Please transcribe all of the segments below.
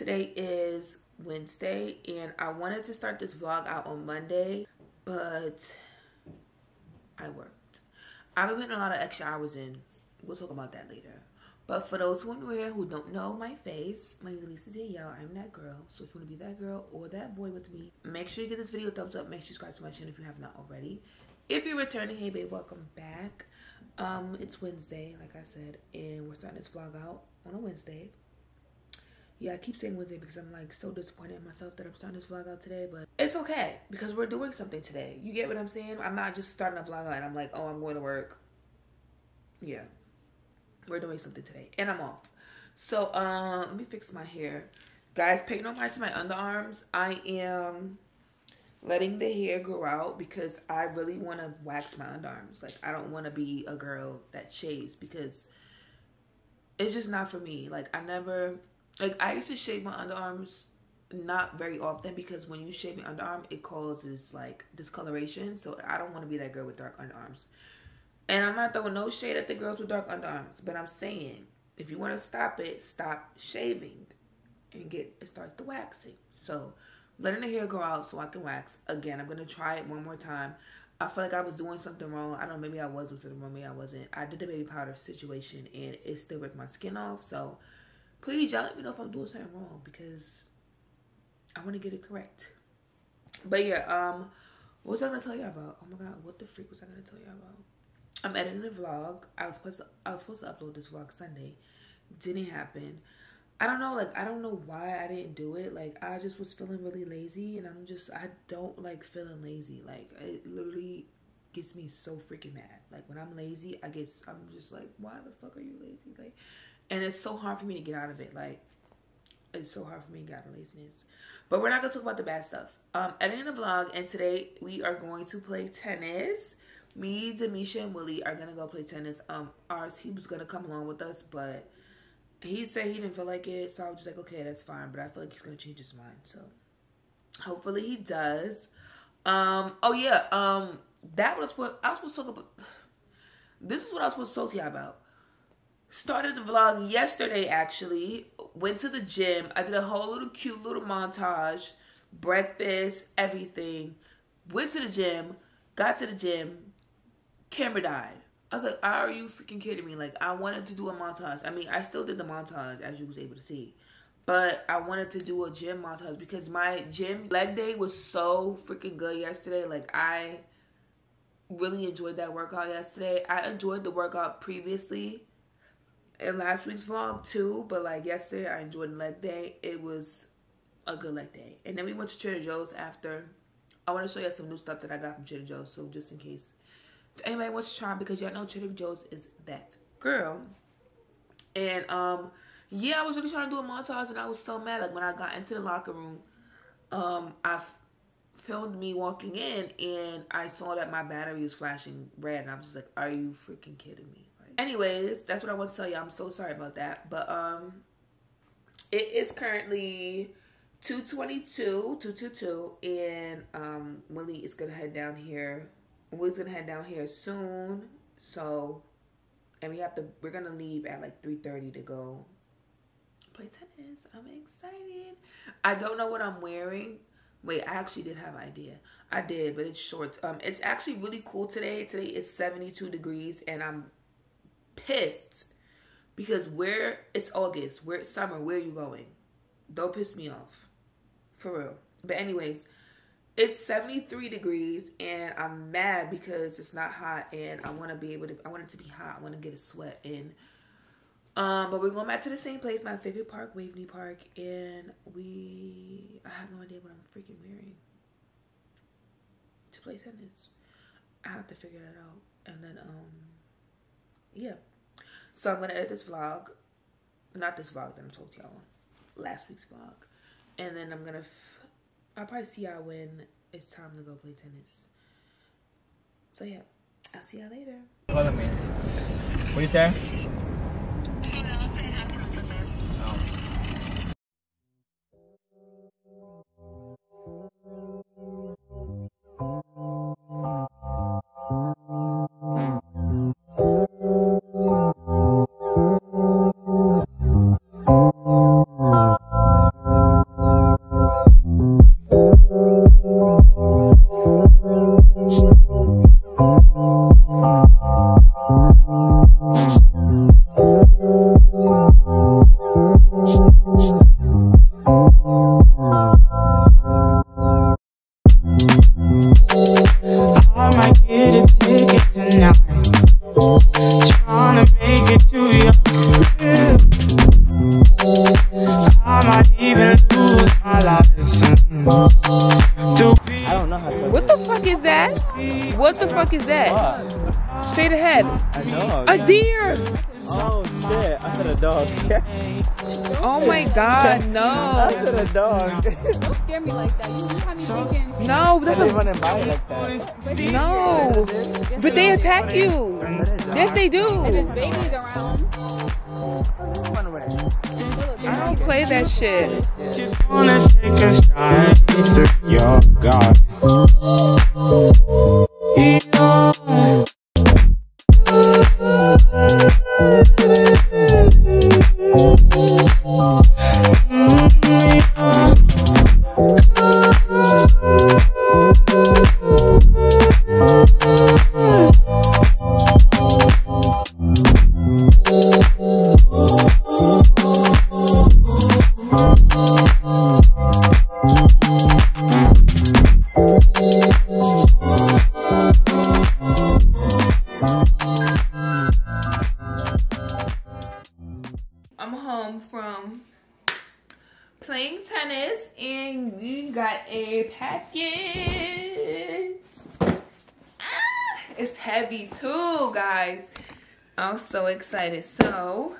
Today is Wednesday and I wanted to start this vlog out on Monday, but I worked. I've been putting a lot of extra hours in. We'll talk about that later. But for those who are here who don't know my face, my name is Alisa Danielle. I'm that girl. So if you want to be that girl or that boy with me, make sure you give this video a thumbs up. Make sure you subscribe to my channel if you have not already. If you're returning, hey babe, welcome back. Um, it's Wednesday, like I said, and we're starting this vlog out on a Wednesday. Yeah, I keep saying Wednesday because I'm like so disappointed in myself that I'm starting this vlog out today, but it's okay because we're doing something today. You get what I'm saying? I'm not just starting a vlog out and I'm like, oh, I'm going to work. Yeah, we're doing something today, and I'm off. So, um, let me fix my hair, guys. Pay no mind to my underarms. I am letting the hair grow out because I really want to wax my underarms. Like I don't want to be a girl that shaves because it's just not for me. Like I never like I used to shave my underarms not very often because when you shave your underarm it causes like discoloration. So I don't want to be that girl with dark underarms. And I'm not throwing no shade at the girls with dark underarms, but I'm saying if you want to stop it, stop shaving and get it starts the waxing. So letting the hair grow out so I can wax. Again, I'm to try it one more time. I feel like I was doing something wrong. I don't know, maybe I was doing something wrong, maybe I wasn't. I did the baby powder situation and it still ripped my skin off. So please, y'all let me know if I'm doing something wrong because I want to get it correct. But yeah, um, what was I gonna tell you about? Oh my god, what the freak was I gonna tell you about? I'm editing a vlog. I was supposed to I was supposed to upload this vlog Sunday. Didn't happen. I don't know, like I don't know why I didn't do it. Like I just was feeling really lazy and I'm just I don't like feeling lazy. Like it literally gets me so freaking mad. Like when I'm lazy, I get I'm just like, why the fuck are you lazy? Like and it's so hard for me to get out of it. Like it's so hard for me to get out of laziness. But we're not gonna talk about the bad stuff. Um editing the vlog and today we are going to play tennis. Me, Demisha, and Willie are gonna go play tennis. Um ours he was gonna come along with us, but he said he didn't feel like it, so I was just like, okay, that's fine. But I feel like he's gonna change his mind, so hopefully he does. Um, oh yeah, um, that was what I was supposed to talk about. This is what I was supposed to talk to you about. Started the vlog yesterday, actually. Went to the gym. I did a whole little cute little montage, breakfast, everything. Went to the gym. Got to the gym. Camera died. I was like, are you freaking kidding me? Like, I wanted to do a montage. I mean, I still did the montage, as you was able to see. But I wanted to do a gym montage because my gym leg day was so freaking good yesterday. Like, I really enjoyed that workout yesterday. I enjoyed the workout previously in last week's vlog too. But, like, yesterday, I enjoyed leg day. It was a good leg day. And then we went to Trader Joe's after. I want to show you some new stuff that I got from Trader Joe's. So, just in case if anybody wants to try because y'all know Trader Joe's is that girl. And um yeah, I was really trying to do a montage and I was so mad. Like when I got into the locker room, um, I filmed me walking in and I saw that my battery was flashing red and I was just like, Are you freaking kidding me? Anyways, that's what I want to tell you. I'm so sorry about that. But um it is currently 222, 222, and um Willie is gonna head down here we're gonna head down here soon. So, and we have to. We're gonna leave at like three thirty to go play tennis. I'm excited. I don't know what I'm wearing. Wait, I actually did have an idea. I did, but it's short. Um, it's actually really cool today. Today is 72 degrees, and I'm pissed because where it's August, where it's summer, where are you going? Don't piss me off, for real. But anyways, it's 73 degrees and I'm mad because it's not hot and I want to be able to I want it to be hot. I want to get a sweat in. Um, but we're going back to the same place, my favorite park, Waveny Park, and we I have no idea what I'm freaking wearing to play tennis. I have to figure that out. And then um yeah. So I'm gonna edit this vlog. Not this vlog that I'm told y'all. Last week's vlog. And then I'm gonna I'll probably see y'all when it's time to go play tennis. So yeah, I'll see y'all later. Follow me. What you say? Straight ahead. A dog. A deer. Oh shit! I said a dog. Oh my god, no! I no. said a dog. Don't scare me like that. You have me thinking. No, I that's didn't a, run and buy like that. no. But they attack you. Yes, they If do. it's babies around, I don't play that shit. Just wanna take a stride through your garden. Playing tennis and we got a package. Ah, it's heavy too, guys. I'm so excited. So,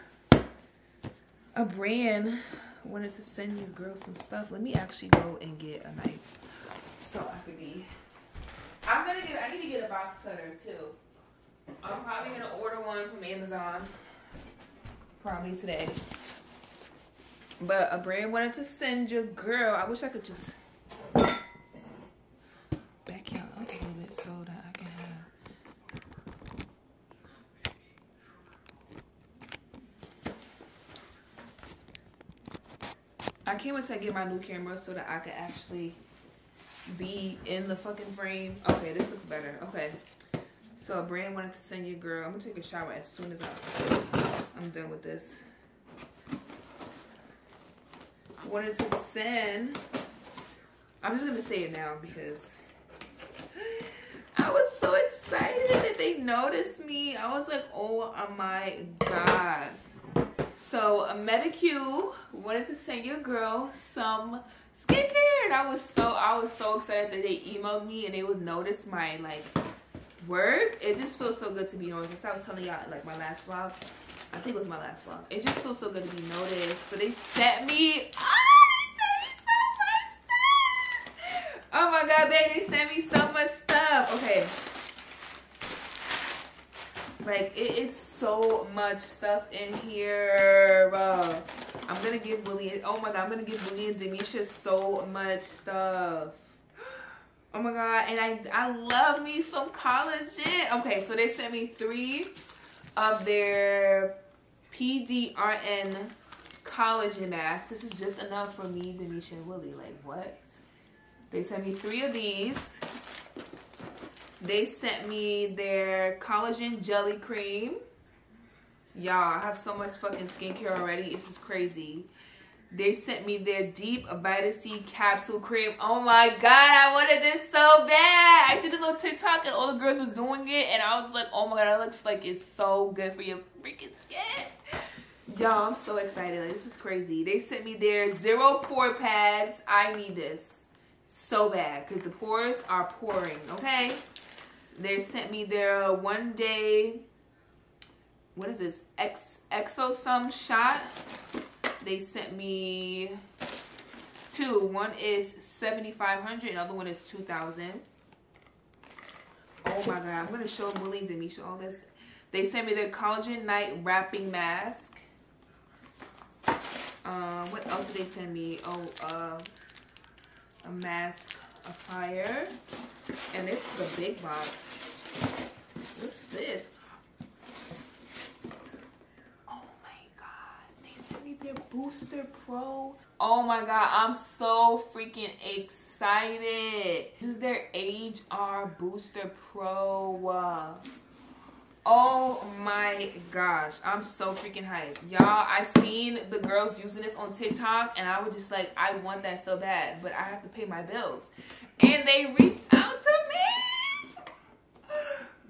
a brand wanted to send you girls some stuff. Let me actually go and get a knife so I could be. I'm gonna get. I need to get a box cutter too. I'm probably gonna order one from Amazon probably today. But a brand wanted to send your girl. I wish I could just back y'all up a little bit so that I can have. I can't wait to get my new camera so that I can actually be in the fucking frame. Okay, this looks better. Okay. So a brand wanted to send your girl. I'm gonna take a shower as soon as I I'm done with this. Wanted to send. I'm just gonna say it now because I was so excited that they noticed me. I was like, oh my god. So Medicube wanted to send your girl some skincare, and I was so I was so excited that they emailed me and they would notice my like work. It just feels so good to be noticed. I was telling y'all like my last vlog. I think it was my last vlog. It just feels so good to be noticed. So they sent me. Oh. Oh my god, babe, they sent me so much stuff. Okay. Like it is so much stuff in here. Uh, I'm gonna give Willie. Oh my god, I'm gonna give Willie and Demisha so much stuff. Oh my god, and I I love me some collagen. Okay, so they sent me three of their PDRN collagen masks. This is just enough for me, Demisha, and Willie. Like what? They sent me three of these. They sent me their collagen jelly cream. Y'all, I have so much fucking skincare already. This is crazy. They sent me their deep vitamin C capsule cream. Oh my god, I wanted this so bad. I did this on TikTok and all the girls was doing it, and I was like, oh my god, that looks like it's so good for your freaking skin. Y'all, I'm so excited. Like, this is crazy. They sent me their zero pore pads. I need this so bad because the pores are pouring. Okay. They sent me their one day. What is this? Ex exosome shot. They sent me two. One is seventy five hundred. Another one is two thousand. Oh my god! I'm gonna show Willie and Demisha all this. They sent me their collagen night wrapping mask. Um, what else did they send me? Oh, uh, a mask fire, and this is a big box. What's this? Oh my god, they sent me their Booster Pro. Oh my god, I'm so freaking excited. This is their AGE-R Booster Pro. Uh, Oh my gosh, I'm so freaking hyped. Y'all, I seen the girls using this on TikTok and I was just like, I want that so bad, but I have to pay my bills. And they reached out to me.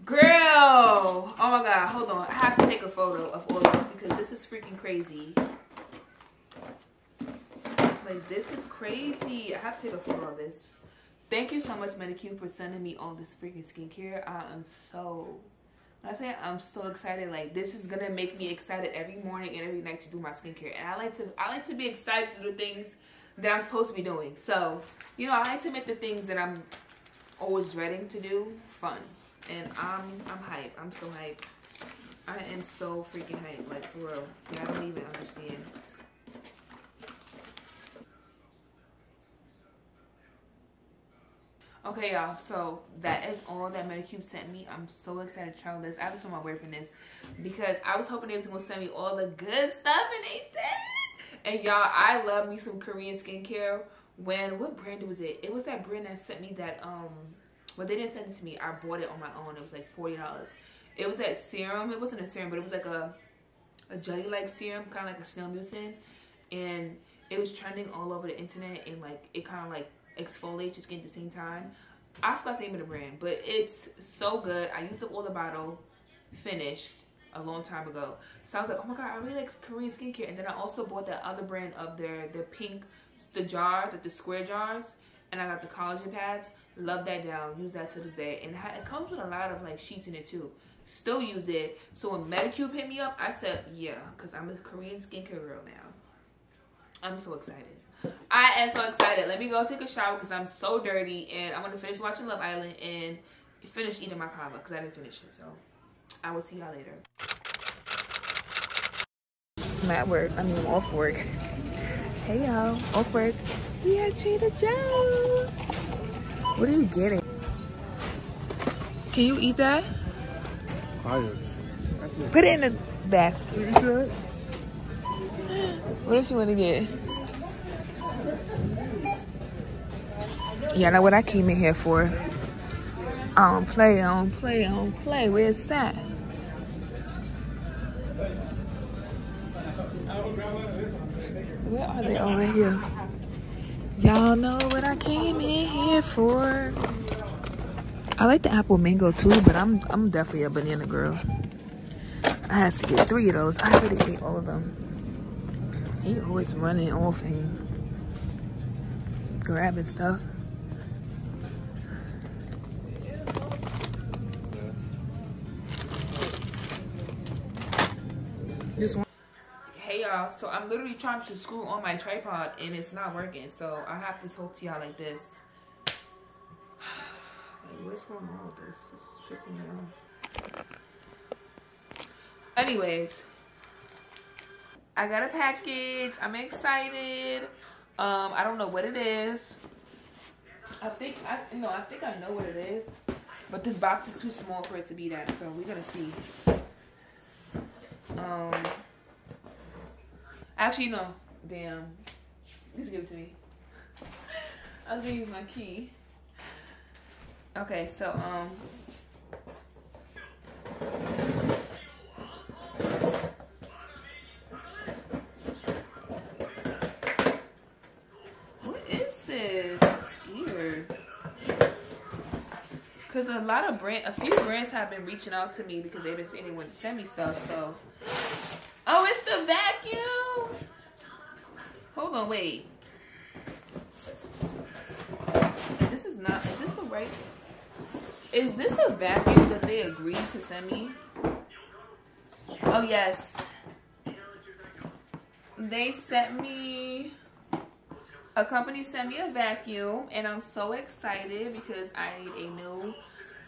Girl, oh my god, hold on. I have to take a photo of all this because this is freaking crazy. This is crazy. I have to take a photo of this. Thank you so much, Medicube, for sending me all this freaking skincare. I am so I say I'm so excited. Like this is gonna make me excited every morning and every night to do my skincare. And I like to I like to be excited to do things that I'm supposed to be doing. So, you know, I like to make the things that I'm always dreading to do fun. And I'm I'm hype. I'm so hype. I am so freaking hype. Like for real. Yeah, I don't even understand. Okay, y'all. So that is all that Medicube sent me. I'm so excited to try this. I just want my boyfriend this because I was hoping they was gonna send me all the good stuff, and they said. And y'all, I love me some Korean skincare. When what brand was it? It was that brand that sent me that. Um, well, they didn't send it to me. I bought it on my own. It was like forty dollars. It was that serum. It wasn't a serum, but it was like a a jelly like serum, kind of like a snail mucin, and it was trending all over the internet. And like it kind of like exfoliates your skin at the same time. I forgot the name of the brand, but it's so good. I used up all the bottle, finished a long time ago. So I was like, oh my god, I really like Korean skincare. And then I also bought that other brand of their the pink, the jars, like the square jars, and I got the collagen pads. Love that down. Use that to this day, and it comes with a lot of like sheets in it too. Still use it. So when Medicube hit me up, I said, yeah, because I'm a Korean skincare girl now. I'm so excited. I am so excited. Let me go take a shower because I'm so dirty and I'm going to finish watching Love Island and finish eating my Cava because I didn't finish it. So I will see y'all later. I'm at work. I mean, I'm off work. Hey y'all, off work. We at Trader Joe's. What are you getting? Can you eat that? Quiet. Put it in the basket. What else you want to get? Yeah, know what I came in here for. I don't play, I don't play, I don't play. Where's that? Where are they? Right here. Y'all know what I came in here for. I like the apple mango too, but I'm I'm definitely a banana girl. I had to get three of those. I already ate all of them. He always running off and grabbing stuff. One. Hey y'all, so I'm literally trying to screw on my tripod and it's not working. So I have to talk to y'all like this. Like, what's going on with this? This is pissing me off. Anyways, I got a package. I'm excited. Um, I don't know what it is. I think I know I think I know what it is, but this box is too small for it to be that. So we're gonna see. Um, actually no, damn. Just give it to me. I was gonna use my key. Okay, so um. Cause a lot of brand, a few brands have been reaching out to me because they've been want to send me stuff. So, oh, it's the vacuum. Hold on, wait. This is not. Is this the right? Is this the vacuum that they agreed to send me? Oh yes. They sent me a company sent me a vacuum and I'm so excited because I need a new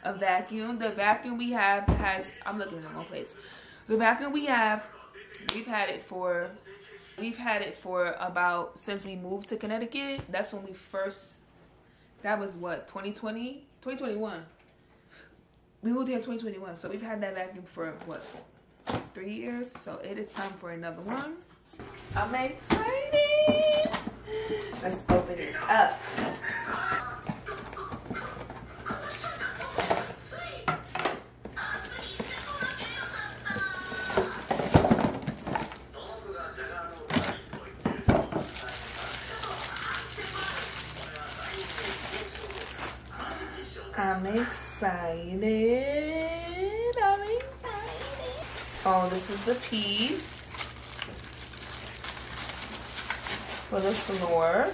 a vacuum. The vacuum we have has I'm looking in the wrong place. The vacuum we have, we've had it for we've had it for about since we moved to Connecticut. That's when we first that was what 2020 2021 we moved here in 2021 so we've had that vacuum for what three years so it is time for another one i'm excited let's open it up I'm excited. I'm excited. Oh, this is the piece for the floor.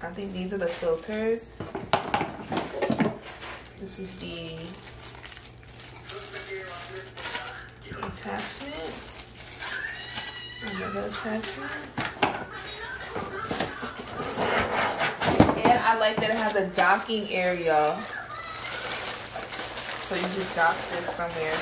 I think these are the filters. This is the attachment. Another attachment. And I like that it has a docking area. So you just dock this somewhere.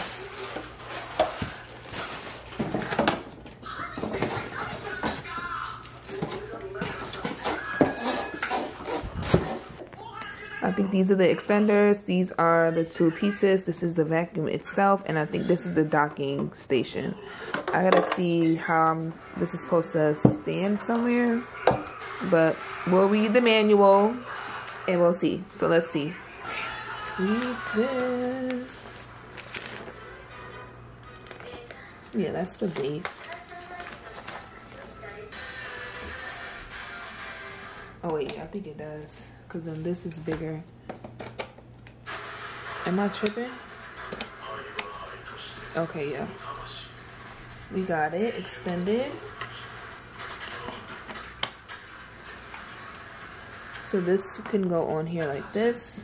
I think these are the extenders. These are the two pieces. This is the vacuum itself. And I think this is the docking station. I gotta see how I'm, this is supposed to stand somewhere. But we'll read the manual and we'll see. So let's see. This. Yeah, that's the base. Oh wait, I think it does. Cause then this is bigger. Am I tripping? Okay, yeah. We got it extended. So this can go on here like this.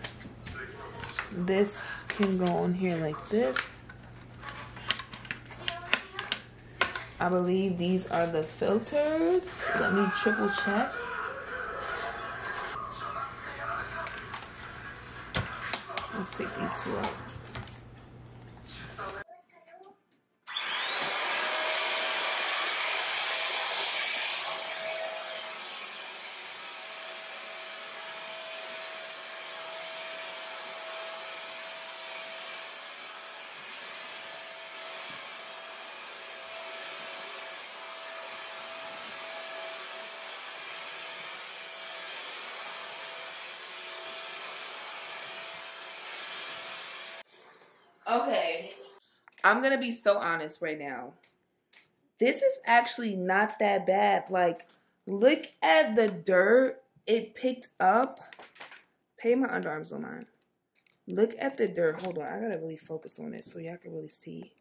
This can go on here like this. I believe these are the filters. Let me triple check. Take Okay. I'm going to be so honest right now. This is actually not that bad. Like, look at the dirt it picked up. Pay my underarms on mine. Look at the dirt. Hold on. I got to really focus on it so y'all can really see.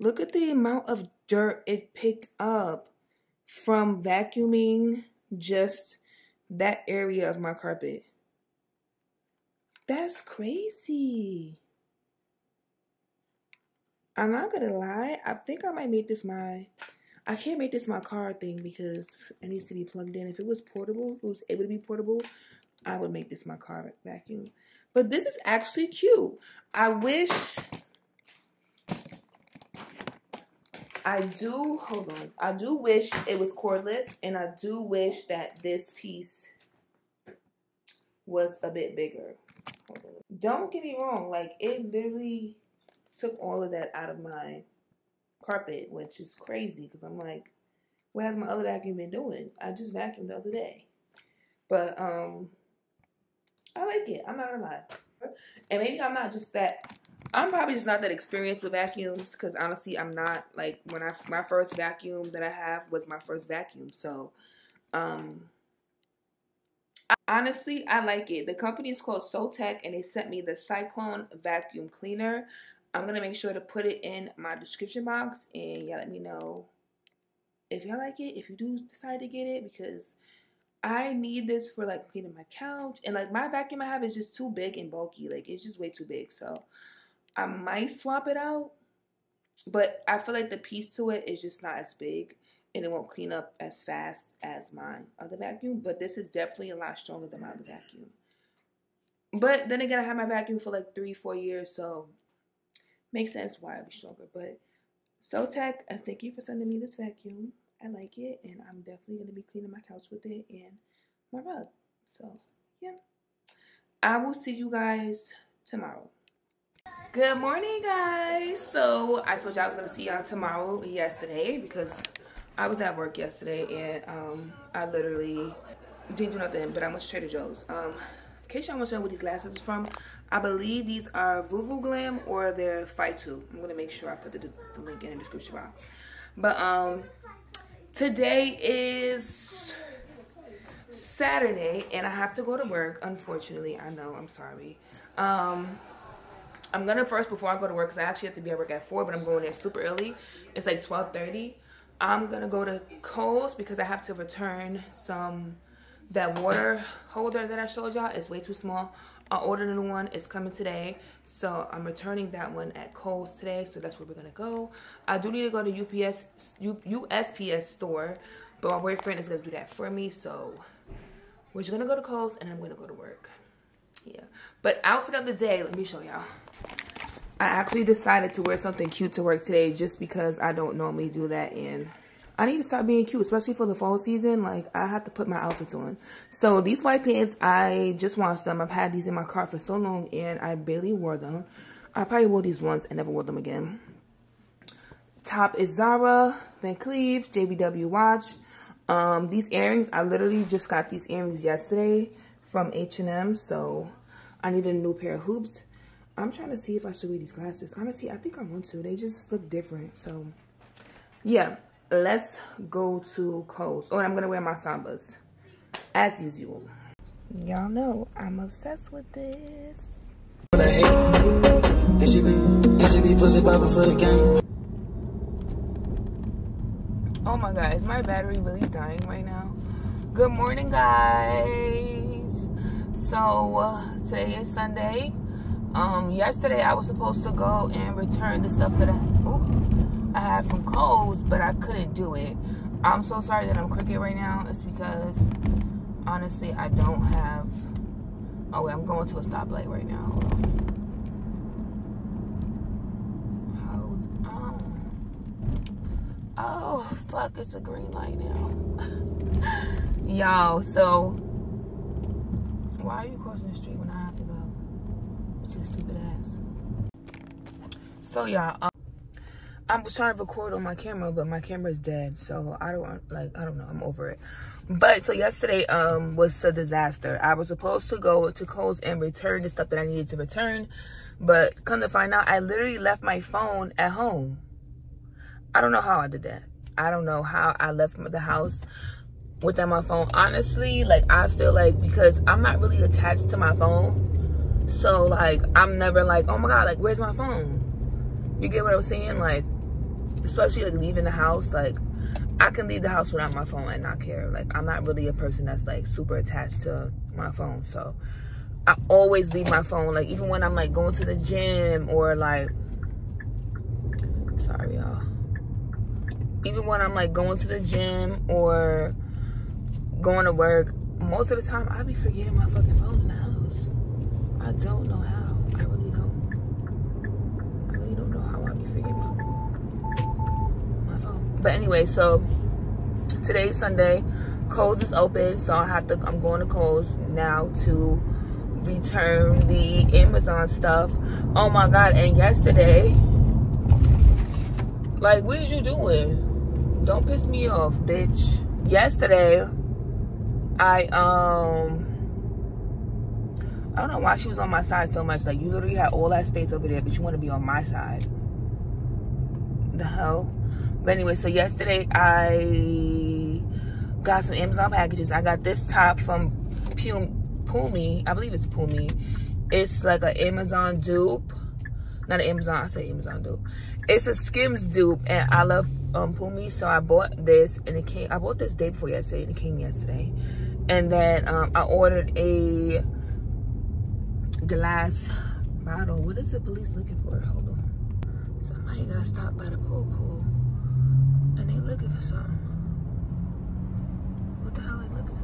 Look at the amount of dirt it picked up from vacuuming just that area of my carpet. That's crazy. I'm not gonna lie. I think I might make this my. I can't make this my car thing because it needs to be plugged in. If it was portable, if it was able to be portable, I would make this my car vacuum. But this is actually cute. I wish. I do. Hold on. I do wish it was cordless, and I do wish that this piece was a bit bigger. Don't get me wrong. Like it literally took all of that out of my carpet, which is crazy because I'm like, what has my other vacuum been doing? I just vacuumed the other day. But um I like it. I'm not gonna lie. And maybe I'm not just that I'm probably just not that experienced with vacuums because honestly I'm not like when I my first vacuum that I have was my first vacuum. So um honestly I like it. The company is called Soltech and they sent me the Cyclone vacuum cleaner. I'm gonna make sure to put it in my description box and y'all let me know if y'all like it, if you do decide to get it, because I need this for like cleaning my couch and like my vacuum I have is just too big and bulky. Like it's just way too big. So I might swap it out. But I feel like the piece to it is just not as big and it won't clean up as fast as my other vacuum. But this is definitely a lot stronger than my other vacuum. But then again, I had my vacuum for like three, four years, so makes sense why I'd be stronger. But Soltech, I thank you for sending me this vacuum. I like it, and I'm definitely gonna be cleaning my couch with it and my rug. So yeah, I will see you guys tomorrow. Good morning, guys. So I told you I was gonna see y'all tomorrow. Yesterday because I was at work yesterday and um I literally didn't do nothing, but I went to Trader Joe's. Um, in case y'all want to know where these glasses are from, I believe these are Vuvu Glam or they're Fytoo. I'm gonna make sure I put the, the link in the description box. But um, today is Saturday and I have to go to work. Unfortunately, I know. I'm sorry. Um, I'm gonna first before I go to work because I actually have to be at work at four, but I'm going there super early. It's like 12:30. I'm gonna go to Kohl's because I have to return some that water holder that I showed y'all is way too small. I ordered a new one. It's coming today. So I'm returning that one at Kohl's today. So that's where we're going to go. I do need to go to UPS, USPS store. But my boyfriend is going to do that for me. So we're just going to go to Kohl's and I'm going to go to work. Yeah. But outfit of the day, let me show y'all. I actually decided to wear something cute to work today just because I don't normally do that. And I need to start being cute, especially for the fall season. Like, I have to put my outfits on. So, these white pants, I just washed them. I've had these in my car for so long, and I barely wore them. I probably wore these once and never wore them again. Top is Zara, Van Cleef, JBW watch. Um, these earrings, I literally just got these earrings yesterday from H&M, so I need a new pair of hoops. I'm trying to see if I should wear these glasses. Honestly, I think I want to. They just look different, so yeah let's go to Kohl's. Oh, I'm gonna wear my Sambas as usual. Y'all know I'm obsessed with this. Oh my god, is my battery really dying right now? Good morning, guys. So uh, today is Sunday. Um, yesterday I was supposed to go and return the stuff that I. Ooh, I had from Kohl's, but I couldn't do it. I'm so sorry that I'm crooked right now. It's because, honestly, I don't have... Oh, wait, I'm going to a stoplight right now. Hold on. Oh, fuck, it's a green light now. Y'all, so... Why are you crossing the street when I have to go? With your stupid ass. So, y'all... Um, I was trying to record on my camera, but my camera is dead. So I don't like I don't know. I'm over it. But so yesterday um was a disaster. I was supposed to go to Kohl's and return the stuff that I needed to return, but come to find out, I literally left my phone at home. I don't know how I did that. I don't know how I left the house without my phone. Honestly, like I feel like because I'm not really attached to my phone, so like I'm never like, oh my god, like where's my phone? You get what I'm saying? Like especially like leaving the house, like I can leave the house without my phone and not care. Like I'm not really a person that's like super attached to my phone. So I always leave my phone. Like even when I'm like going to the gym or like sorry y'all. Even when I'm like going to the gym or going to work, most of the time I be forgetting my fucking phone in the house. I don't know how. I really don't. I really don't know how I be forgetting my but anyway, so today's Sunday. Kohl's is open, so I have to. I'm going to Kohl's now to return the Amazon stuff. Oh my god! And yesterday, like, what did you doing? Don't piss me off, bitch. Yesterday, I um. I don't know why she was on my side so much. Like, you literally had all that space over there, but you want to be on my side. The hell? But anyway, so yesterday I got some Amazon packages. I got this top from Pumi. I believe it's Pumi. It's like an Amazon dupe. Not an Amazon, I say Amazon dupe. It's a Skims dupe and I love um, Pumi. So I bought this and it came, I bought this day before yesterday and it came yesterday. And then um, I ordered a glass bottle. What is the police looking for? Hold on. Somebody got stopped by the pool pool and they looking for something. What the hell are they looking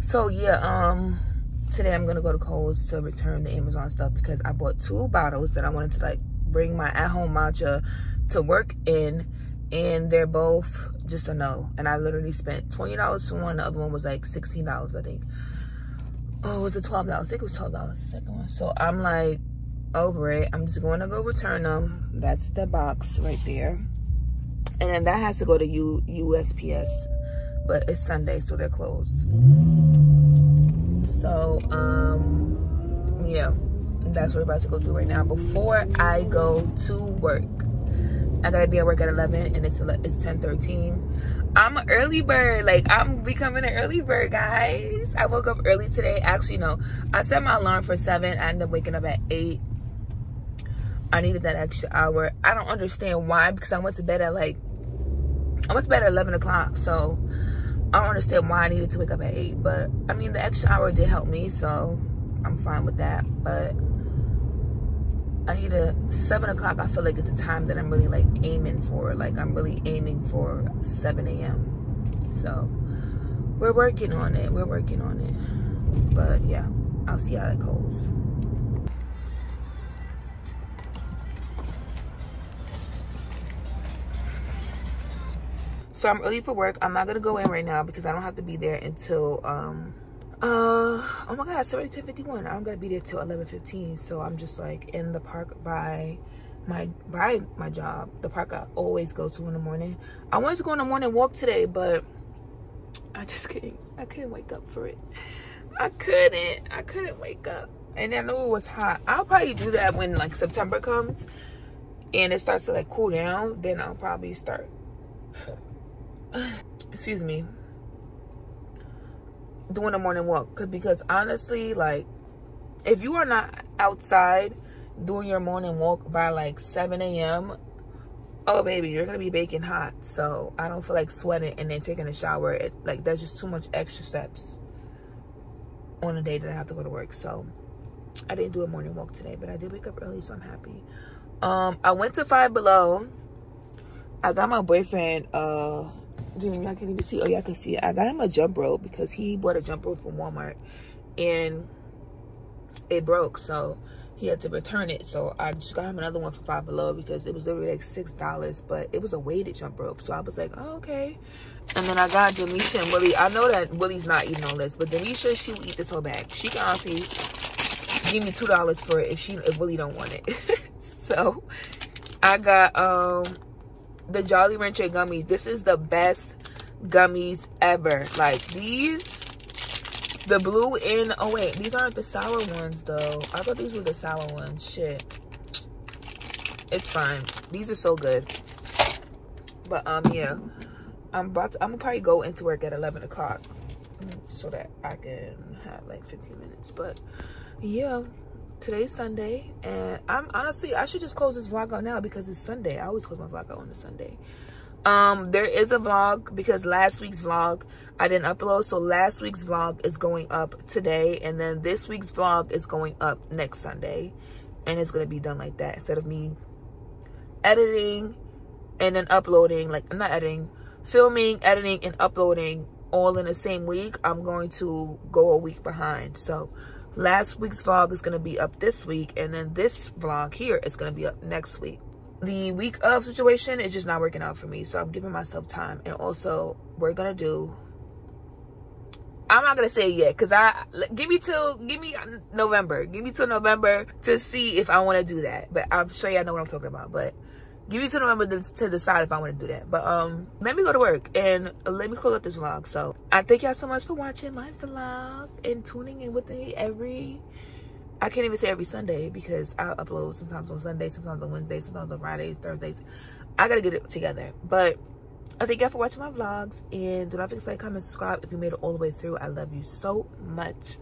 for? So yeah, um, today I'm gonna go to Kohl's to return the Amazon stuff because I bought two bottles that I wanted to like bring my at-home matcha to work in and they're both just a no. And i literally spent $20 for one. The other one was like $16 i think. Oh it was it $12 i think it was $12 the second one. So i'm like over it. I'm just going to go return them. That's the box right there. And then that has to go to U USPS. But it's Sunday, so they're closed. So, um, yeah. That's what we're about to go do right now. Before I go to work. I gotta be at work at 11 and it's it's 10 13 i'm an early bird like i'm becoming an early bird guys i woke up early today actually no i set my alarm for 7 i ended up waking up at 8 I needed that extra hour. I don't understand why because I went to bed at like I went to bed at 11 o'clock, so I don't understand why I needed to wake up at 8. But, I mean, the extra hour did help me, so I'm fine with that. But I need a 7 o'clock, I feel like it's the time that I'm really, like, aiming for. Like, I'm really aiming for 7 a.m. So, we're working on it. We're working on it. But, yeah, I'll see how it goes. So I'm early for work. I'm not gonna go in right now because I don't have to be there until um uh oh my god, it's already 10:51. I don't gotta be there till 11:15. So I'm just like in the park by my by my job, the park I always go to in the morning. I wanted to go on a morning walk today, but I just couldn't. I couldn't wake up for it. I couldn't. I couldn't wake up, and I knew it was hot. I'll probably do that when like September comes and it starts to like cool down. Then I'll probably start excuse me. Doing a morning walk because honestly like if you are not outside doing your morning walk by like 7 a.m oh baby you're gonna be baking hot. So i don't feel like sweating and then taking a shower. It like that's just too much extra steps on a day that i have to go to work. So i didn't do a morning walk today but i did wake up early so i'm happy. Um i went to five below. I got my boyfriend uh Damn, y'all can't even see. Oh, y'all can see it. I got him a jump rope because he bought a jump rope from Walmart and it broke. So he had to return it. So I just got him another one for Five Below because it was literally like $6, but it was a weighted jump rope. So I was like, oh, okay. And then I got Demisha and Willie. I know that Willie's not eating all this, but Demisha, she will eat this whole bag. She can honestly give me $2 for it if she if Willie don't want it. so I got um the Jolly Rancher gummies. This is the best gummies ever. Like these, the blue and, oh wait, these aren't the sour ones though. I thought these were the sour ones. Shit. It's fine. These are so good. But um, yeah. I'm about to, I'm gonna probably go into work at 11 o'clock so that I can have like 15 minutes. But yeah today's Sunday, and I'm honestly I should just close this vlog out now because it's Sunday. I always close my vlog out on a Sunday. Um, there is a vlog because last week's vlog I didn't upload, so last week's vlog is going up today, and then this week's vlog is going up next Sunday, and it's gonna be done like that instead of me editing and then uploading. Like I'm not editing, filming, editing, and uploading all in the same week. I'm going to go a week behind, so last week's vlog is going to be up this week and then this vlog here is going to be up next week. The week of situation is just not working out for me so i'm giving myself time. And also we're gonna do i'm not gonna say yet because i give me till give me november. Give me till november to see if i want to do that. But i'm sure y'all know what i'm talking about but give me till November to, to decide if I want to do that. But um, let me go to work and let me close up this vlog. So I thank y'all so much for watching my vlog and tuning in with me every. I can't even say every Sunday because I upload sometimes on Sundays, sometimes on Wednesdays, sometimes on Fridays, Thursdays. I gotta get it together. But I thank y'all for watching my vlogs and do not forget to comment, subscribe if you made it all the way through. I love you so much.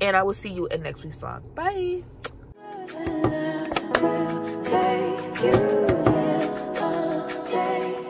And I will see you in next week's vlog. Bye take.